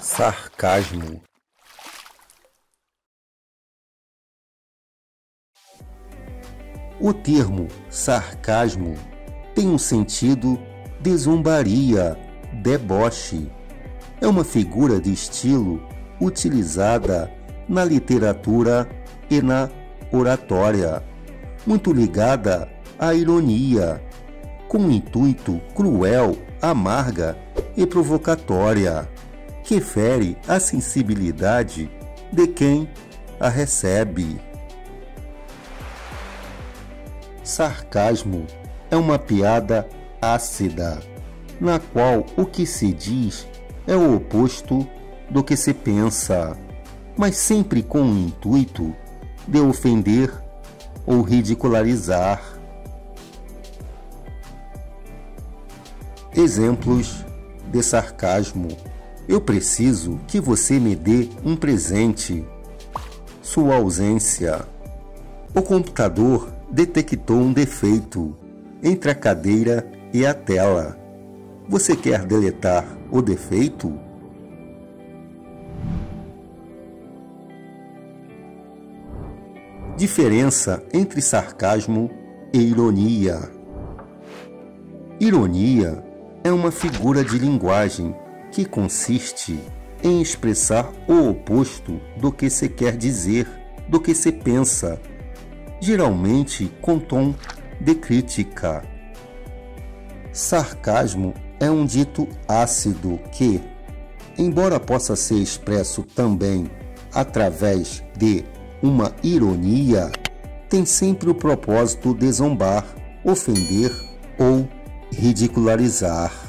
sarcasmo. O termo sarcasmo tem um sentido de zombaria, deboche. É uma figura de estilo utilizada na literatura e na oratória, muito ligada à ironia, com um intuito cruel, amarga e provocatória que fere a sensibilidade de quem a recebe. Sarcasmo é uma piada ácida, na qual o que se diz é o oposto do que se pensa, mas sempre com o intuito de ofender ou ridicularizar. Exemplos de sarcasmo eu preciso que você me dê um presente. Sua ausência. O computador detectou um defeito entre a cadeira e a tela. Você quer deletar o defeito? Diferença entre sarcasmo e ironia. Ironia é uma figura de linguagem que consiste em expressar o oposto do que se quer dizer, do que se pensa, geralmente com tom de crítica. Sarcasmo é um dito ácido que, embora possa ser expresso também através de uma ironia, tem sempre o propósito de zombar, ofender ou ridicularizar.